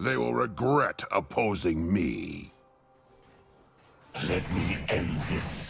They will regret opposing me. Let me end this.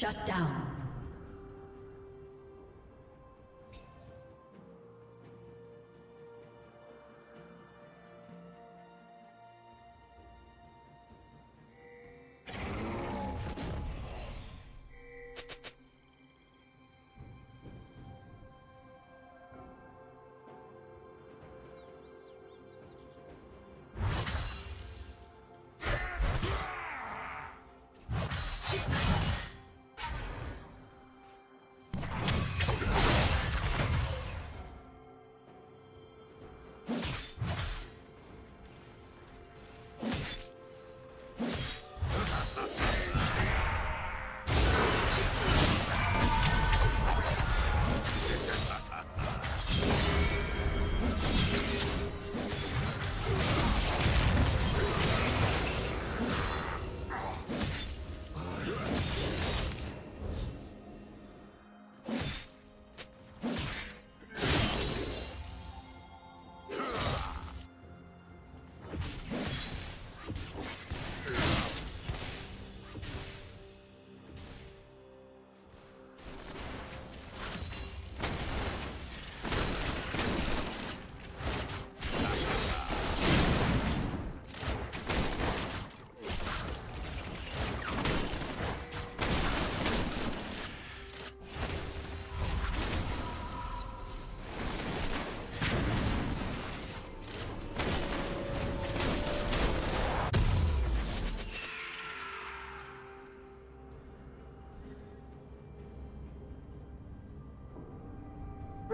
Shut down.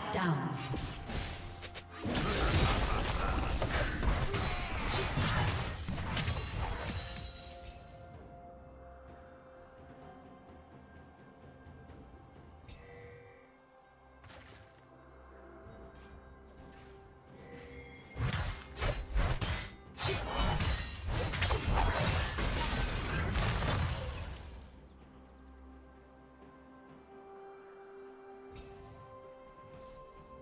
Shut down.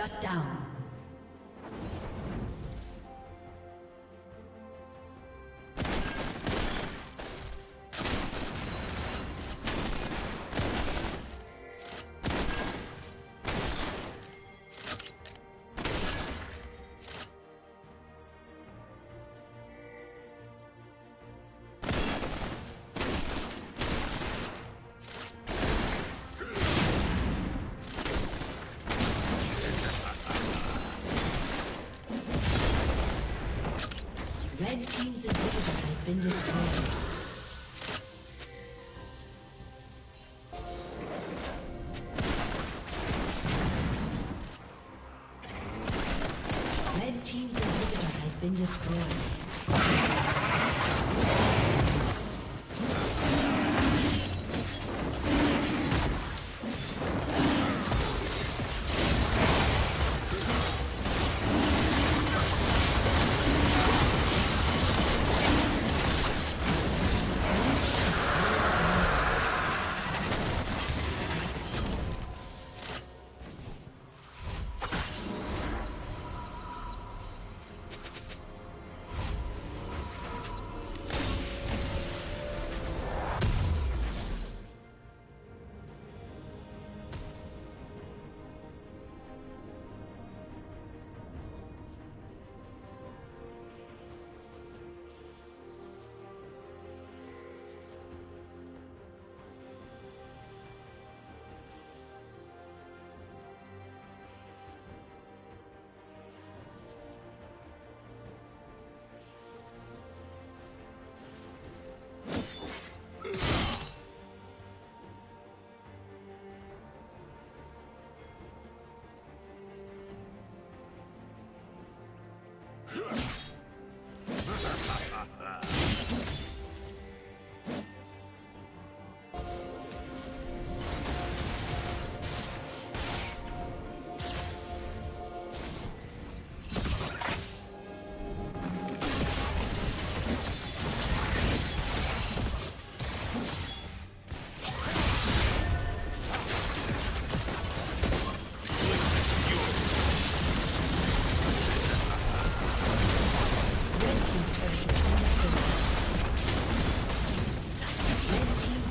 Shut down. Been destroyed.